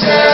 Sunday.